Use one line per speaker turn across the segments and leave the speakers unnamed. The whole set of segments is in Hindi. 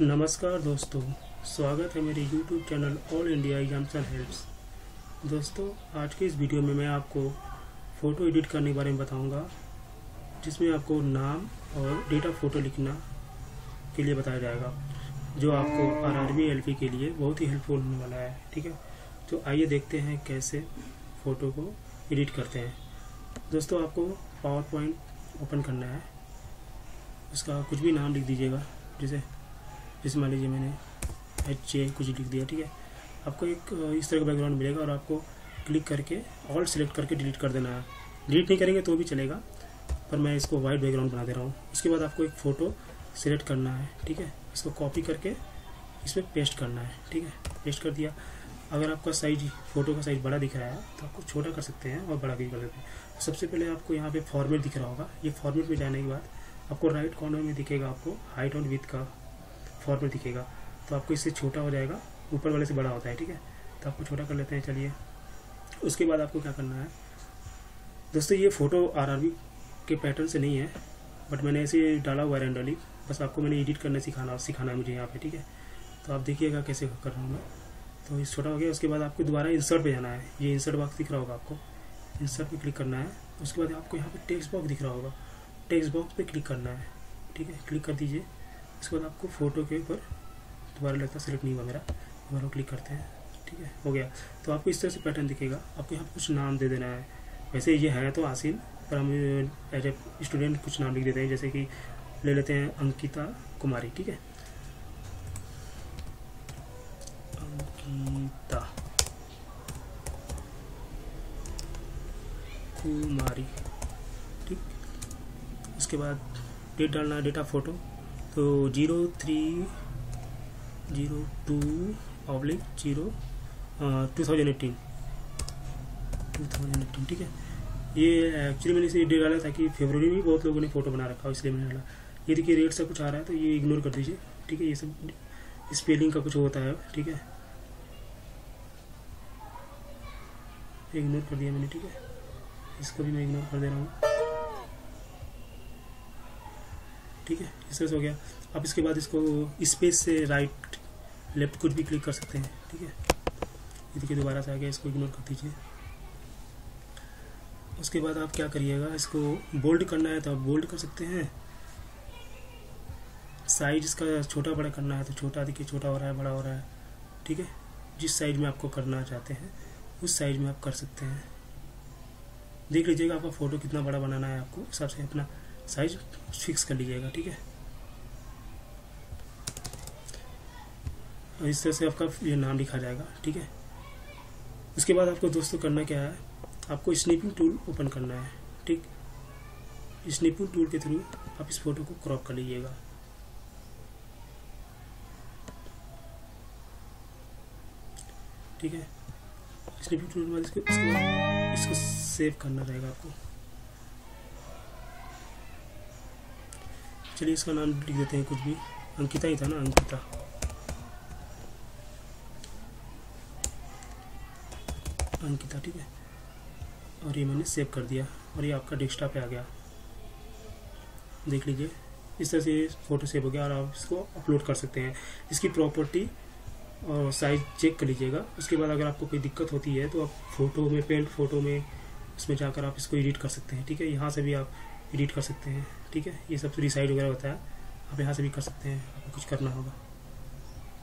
नमस्कार दोस्तों, स्वागत है मेरे YouTube channel all India exams and helps दोस्तों, आज के इस वीडियो में मैं आपको फ़ोटो एडिट करने के बारे में बताऊँगा, जिसमें आपको नाम और डेटा फ़ोटो लिखना के लिए बताया जाएगा, जो आपको आर आर एल के लिए बहुत ही हेल्पफुल होने वाला है, ठीक है? तो आइए देखते हैं कैसे फ़ोटो को एडिट करते हैं। दोस्तों, आपको पावर पॉइंट ओपन करना है, उसका कुछ भी नाम लिख दीजिएगा जैसे जैसे मान लीजिए मैंने एच ए कुछ लिख दिया, ठीक है? आपको एक इस तरह का बैकग्राउंड मिलेगा और आपको क्लिक करके ऑल सेलेक्ट करके डिलीट कर देना है। डिलीट नहीं करेंगे तो भी चलेगा, पर मैं इसको वाइट बैकग्राउंड बना दे रहा हूँ। उसके बाद आपको एक फ़ोटो सिलेक्ट करना है, ठीक है? इसको कॉपी करके इसमें पेस्ट करना है, ठीक है? पेस्ट कर दिया। अगर आपका साइज़ फ़ोटो का साइज़ बड़ा दिख रहा है तो आपको छोटा कर सकते हैं और बड़ा भी कर सकते हैं। सबसे पहले आपको यहाँ पे फॉर्मेट दिख रहा होगा। ये फॉर्मेट में जाने के बाद आपको राइट कॉर्नर में दिखेगा आपको हाइट और विथ का। फॉर्मेट दिखेगा तो आपको इससे छोटा हो जाएगा, ऊपर वाले से बड़ा होता है, ठीक है? तो आपको छोटा कर लेते हैं, चलिए। उसके बाद आपको क्या करना है? दोस्तों, ये फ़ोटो आर के पैटर्न से नहीं है बट मैंने ऐसे डाला हुआ है बस आपको मैंने एडिट करना सिखाना सिखाना है मुझे यहाँ पे, ठीक है? तो आप देखिएगा कैसे कर रहा हूँ मैं। तो ये छोटा हो गया, उसके बाद आपको दोबारा इंसर्ट पे जाना है। ये इंसर्ट बॉक्स दिख रहा होगा आपको। इंसर्ट पे क्लिक करना है। उसके बाद आपको यहाँ पे टेक्स्ट बॉक्स दिख रहा होगा। टेक्स्ट बॉक्स पे क्लिक करना है, ठीक है? क्लिक कर दीजिए। उसके बाद आपको फ़ोटो के ऊपर दोबारा लगता है सेलेक्ट नहीं हुआ मेरा दोबारा क्लिक करते हैं, ठीक है? हो गया। तो आपको इस तरह से पैटर्न दिखेगा। आपको यहाँ कुछ नाम दे देना है। वैसे ये है तो आसिन, पर हम एज ए स्टूडेंट कुछ नाम लिख देते हैं, जैसे कि ले लेते हैं अंकिता कुमारी, ठीक है? अंकिता कुमारी, ठीक? उसके बाद डेट डालना डेटा फ़ोटो तो zero three, zero two oblique zero two thousand eighteen two thousand eighteen ठीक है। ये एक्चुअली मैंने इसे डाला ताकि फेबररी में बहुत लोगों ने फ़ोटो बना रखा इसलिए मैंने डाला। ये देखिए रेट से कुछ आ रहा है तो ये इग्नोर कर दीजिए, ठीक है। ये सब स्पेलिंग का कुछ होता है ठीक है। इग्नोर कर दिया मैंने, ठीक है। इसको भी मैं इग्नोर कर दे रहा हूँ। ठीक है? इस तरह से हो गया। अब इसके बाद इसको स्पेस से राइट लेफ़्ट कुछ भी क्लिक कर सकते हैं, ठीक है? ये देखिए दोबारा से आ गया, इसको इग्नोर कर दीजिए। उसके बाद आप क्या करिएगा, इसको बोल्ड करना है तो आप बोल्ड कर सकते हैं। साइज़ इसका छोटा बड़ा करना है तो छोटा, देखिए छोटा हो रहा है, बड़ा हो रहा है, ठीक है? जिस साइज़ में आपको करना चाहते हैं, उस साइज़ में आप कर सकते हैं। देख लीजिएगा आपका फ़ोटो कितना बड़ा बनाना है आपको, हिसाब से अपना साइज़ फिक्स कर लीजिएगा, ठीक है? और इस तरह से आपका ये नाम लिखा जाएगा, ठीक है? उसके बाद आपको दोस्तों करना क्या है, आपको स्नीपिंग टूल ओपन करना है, ठीक? स्नीपिंग टूल के थ्रू आप इस फ़ोटो को क्रॉप कर लीजिएगा। ठीक है? स्नीपिंग टूल के बाद इसको इसको सेव करना रहेगा आपको। चलिए इसका नाम लिख देते हैं कुछ भी। अंकिता ही था ना, अंकिता। अंकिता, ठीक है। और ये मैंने सेव कर दिया, और ये आपका डेस्कटॉप पे आ गया। देख लीजिए, इस तरह से फ़ोटो सेव हो गया, और आप इसको अपलोड कर सकते हैं। इसकी प्रॉपर्टी और साइज़ चेक कर लीजिएगा। उसके बाद अगर आपको कोई दिक्कत होती है तो आप फ़ोटो में पेंट फ़ोटो में, उसमें जाकर आप इसको एडिट कर सकते हैं, ठीक है। यहाँ से भी आप एडिट कर सकते हैं, ठीक है? ये सब रिसाइड वगैरह होता है। आप यहाँ से भी कर सकते हैं कुछ करना होगा।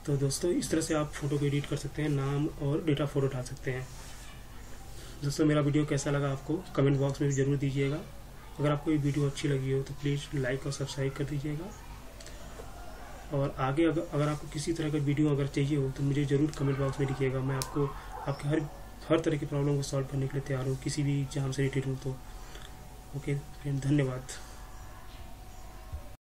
तो दोस्तों, इस तरह से आप फ़ोटो को एडिट कर सकते हैं, नाम और डेटा फ़ोटो डाल सकते हैं। दोस्तों, मेरा वीडियो कैसा लगा आपको? कमेंट बॉक्स में भी ज़रूर दीजिएगा। अगर आपको ये वीडियो अच्छी लगी हो तो प्लीज़ लाइक और सब्सक्राइब कर दीजिएगा। और आगे अगर अगर आपको किसी तरह का वीडियो अगर चाहिए हो तो मुझे ज़रूर कमेंट बॉक्स में लिखिएगा। मैं आपको, आपके हर हर तरह की प्रॉब्लम को सॉल्व करने के लिए तैयार हूँ। किसी भी एग्ज़ाम से रिलेटेड हूँ तो। ओके फ्रेंड धन्यवाद।